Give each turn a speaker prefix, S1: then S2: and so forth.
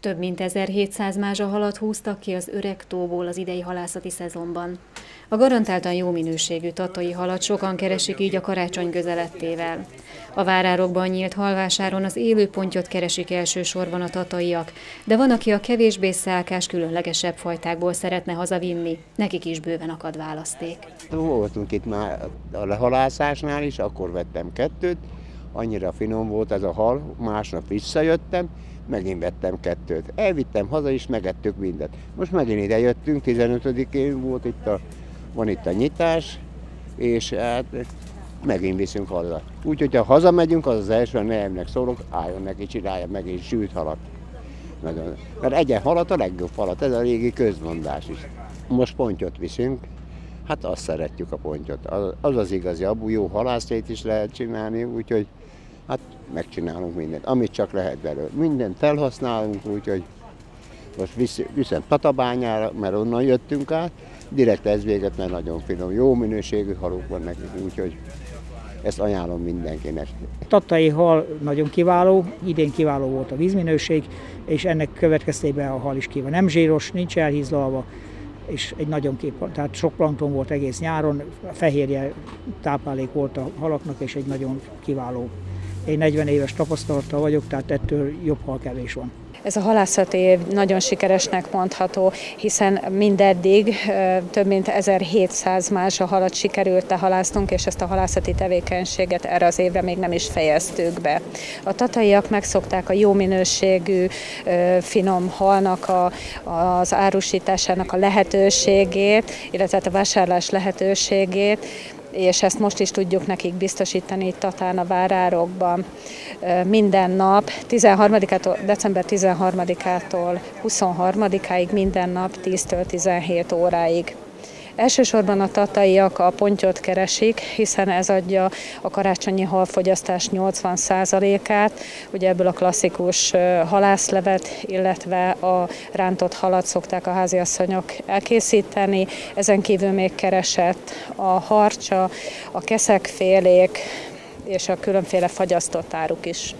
S1: Több mint 1700 mázsa halat húztak ki az öreg tóból az idei halászati szezonban. A garantáltan jó minőségű tatai halat sokan keresik így a karácsony közelettével. A várárokban nyílt halvásáron az élőpontyot keresik elsősorban a tataiak, de van, aki a kevésbé szálkás, különlegesebb fajtákból szeretne hazavinni. Nekik is bőven akad választék.
S2: Voltunk itt már a lehalászásnál is, akkor vettem kettőt, annyira finom volt ez a hal, másnap visszajöttem, megint vettem kettőt. Elvittem haza is, megettük mindent. Most megint ide jöttünk, 15-én volt itt a, van itt a nyitás, és hát megint viszünk haza. Úgyhogy ha hazamegyünk, az az első, neemnek szólok, álljon neki, csinálja meg egy sült halat. Mert egyen halat a legjobb halat, ez a régi közmondás is. Most pontyot viszünk, hát azt szeretjük a pontyot. Az az, az igazi, abból jó halászét is lehet csinálni, úgyhogy hát megcsinálunk mindent, amit csak lehet belőle. Mindent felhasználunk, úgyhogy most visz, viszem Tatabányára, mert onnan jöttünk át, direkt ez véget, mert nagyon finom, jó minőségű haluk van nekik, úgyhogy ezt ajánlom mindenkinek.
S3: Tatai hal nagyon kiváló, idén kiváló volt a vízminőség, és ennek következtében a hal is kíván. Nem zsíros, nincs elhízlalva, és egy nagyon kép, tehát sok plankton volt egész nyáron, fehérje táplálék volt a halaknak, és egy nagyon kiváló. Én 40 éves tapasztalattal vagyok, tehát ettől jobb hal kevés van.
S4: Ez a halászati év nagyon sikeresnek mondható, hiszen mindeddig több mint 1700 más a halat sikerült halásznunk, és ezt a halászati tevékenységet erre az évre még nem is fejeztük be. A tataiak megszokták a jó minőségű, finom halnak a, az árusításának a lehetőségét, illetve a vásárlás lehetőségét, és ezt most is tudjuk nekik biztosítani itt Tatán a várárokban. Minden nap, 13 december 13-ától 23-áig minden nap 10-től 17 óráig. Elsősorban a tataiak a pontyot keresik, hiszen ez adja a karácsonyi halfogyasztás 80%-át. Ugye ebből a klasszikus halászlevet, illetve a rántott halat szokták a háziasszonyok elkészíteni. Ezen kívül még keresett a harcsa, a keszekfélék és a különféle fagyasztott áruk is.